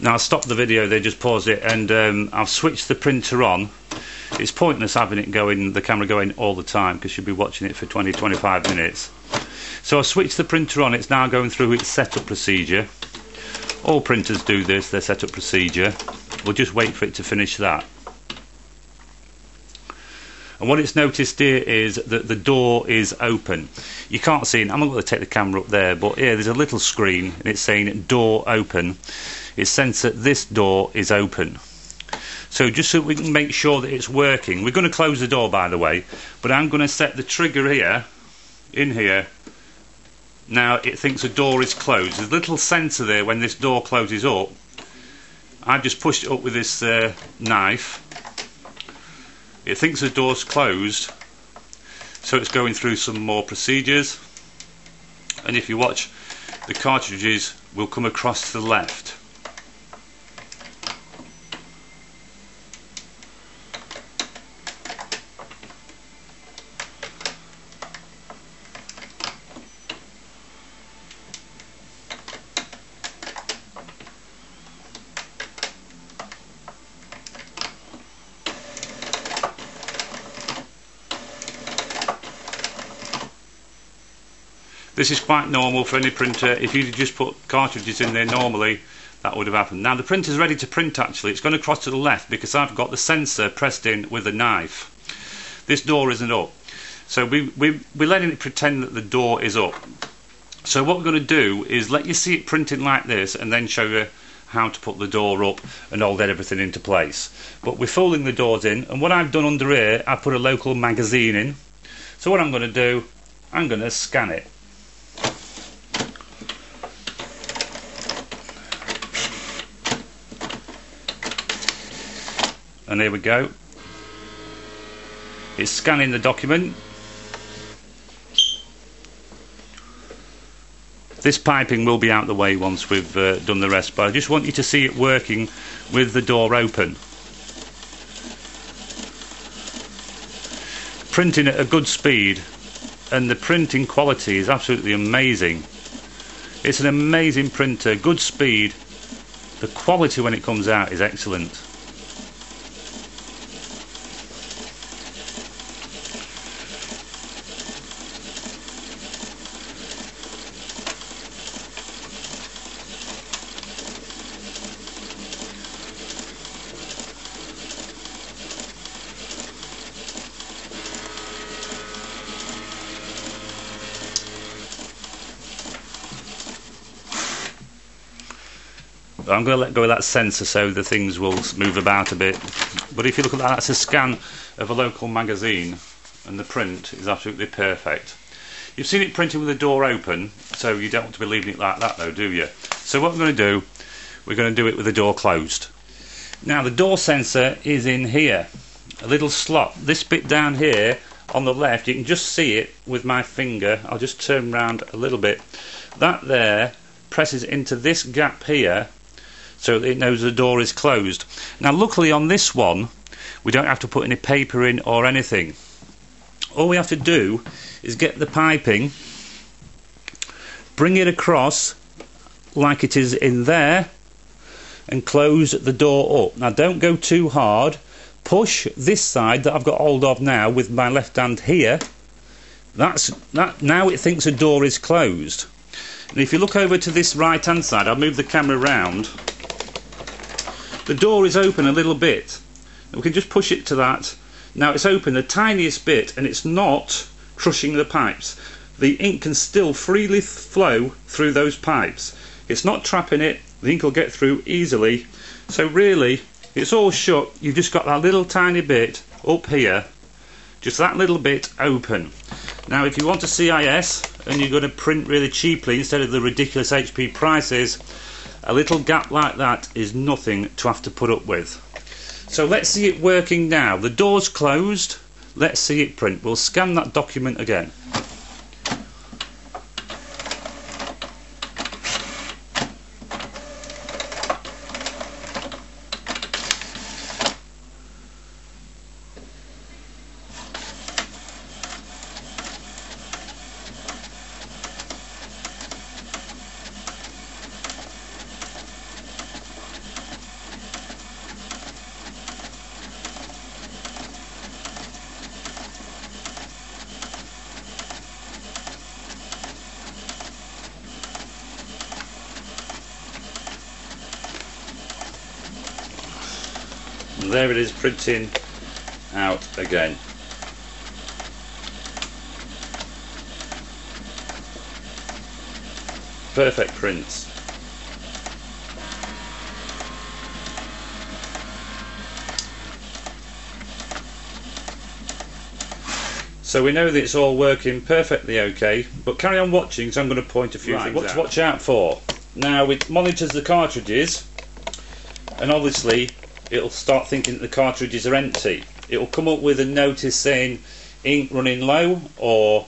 Now I'll stop the video there, just pause it, and um, I've switched the printer on. It's pointless having it going, the camera going all the time because you'll be watching it for 20-25 minutes. So I switched the printer on, it's now going through its setup procedure. All printers do this, their setup procedure. We'll just wait for it to finish that. And what it's noticed here is that the door is open. You can't see it, I'm not going to take the camera up there, but here there's a little screen and it's saying door open. It sends that this door is open. So just so we can make sure that it's working, we're going to close the door by the way, but I'm going to set the trigger here, in here. Now it thinks the door is closed. There's a little sensor there when this door closes up. I've just pushed it up with this uh, knife it thinks the door's closed, so it's going through some more procedures. And if you watch, the cartridges will come across to the left. This is quite normal for any printer. If you just put cartridges in there normally, that would have happened. Now the printer's ready to print actually. It's going to cross to the left because I've got the sensor pressed in with a knife. This door isn't up. So we, we, we're letting it pretend that the door is up. So what we're going to do is let you see it printing like this and then show you how to put the door up and all get everything into place. But we're folding the doors in and what I've done under here, I put a local magazine in. So what I'm going to do, I'm going to scan it. And there we go. It's scanning the document. This piping will be out the way once we've uh, done the rest but I just want you to see it working with the door open. Printing at a good speed and the printing quality is absolutely amazing. It's an amazing printer good speed. The quality when it comes out is excellent I'm going to let go of that sensor so the things will move about a bit. But if you look at that, that's a scan of a local magazine and the print is absolutely perfect. You've seen it printed with the door open, so you don't want to be leaving it like that though, do you? So what we're going to do, we're going to do it with the door closed. Now the door sensor is in here, a little slot. This bit down here on the left, you can just see it with my finger. I'll just turn around a little bit. That there presses into this gap here so it knows the door is closed. Now luckily on this one we don't have to put any paper in or anything. All we have to do is get the piping, bring it across like it is in there and close the door up. Now don't go too hard. Push this side that I've got hold of now with my left hand here. That's that now it thinks the door is closed. And if you look over to this right hand side, I'll move the camera around the door is open a little bit. We can just push it to that. Now it's open the tiniest bit and it's not crushing the pipes. The ink can still freely flow through those pipes. It's not trapping it, the ink will get through easily. So really, it's all shut. You've just got that little tiny bit up here, just that little bit open. Now if you want a CIS and you're going to print really cheaply instead of the ridiculous HP prices, a little gap like that is nothing to have to put up with. So let's see it working now. The door's closed. Let's see it print. We'll scan that document again. And there it is printing out again perfect prints So we know that it's all working perfectly okay, but carry on watching because I'm going to point a few right, things what out. to watch out for. Now it monitors the cartridges and obviously it'll start thinking the cartridges are empty. It'll come up with a notice saying ink running low or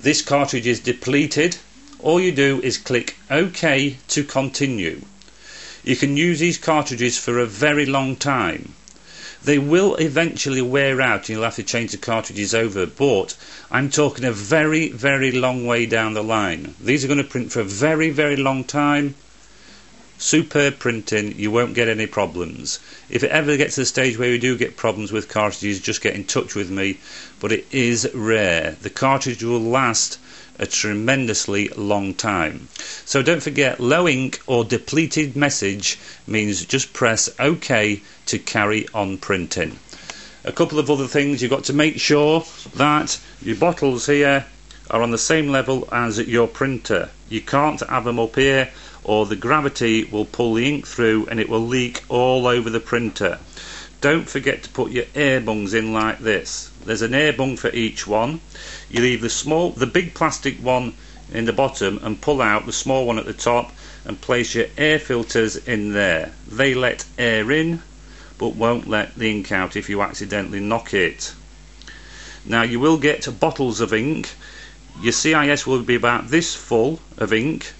this cartridge is depleted. All you do is click OK to continue. You can use these cartridges for a very long time. They will eventually wear out and you'll have to change the cartridges over, but I'm talking a very, very long way down the line. These are going to print for a very, very long time. Superb printing, you won't get any problems. If it ever gets to the stage where you do get problems with cartridges, just get in touch with me, but it is rare. The cartridge will last a tremendously long time. So don't forget, low ink or depleted message means just press OK to carry on printing. A couple of other things, you've got to make sure that your bottles here are on the same level as your printer. You can't have them up here or the gravity will pull the ink through and it will leak all over the printer. Don't forget to put your air bungs in like this. There's an air bung for each one. You leave the small, the big plastic one in the bottom and pull out the small one at the top and place your air filters in there. They let air in but won't let the ink out if you accidentally knock it. Now you will get bottles of ink. Your CIS will be about this full of ink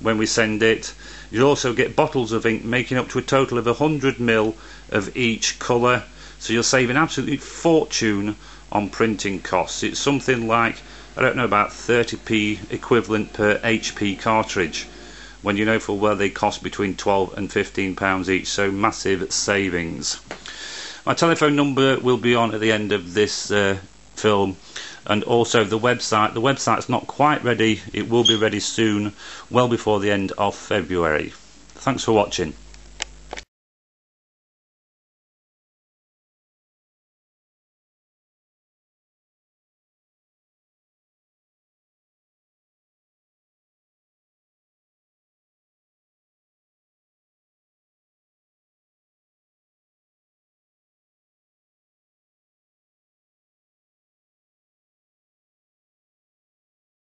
when we send it. You'll also get bottles of ink making up to a total of 100 ml of each colour so you'll save an absolute fortune on printing costs. It's something like, I don't know, about 30p equivalent per HP cartridge when you know full well they cost between 12 and 15 pounds each so massive savings my telephone number will be on at the end of this uh, film and also the website the website's not quite ready. It will be ready soon well before the end of February. Thanks for watching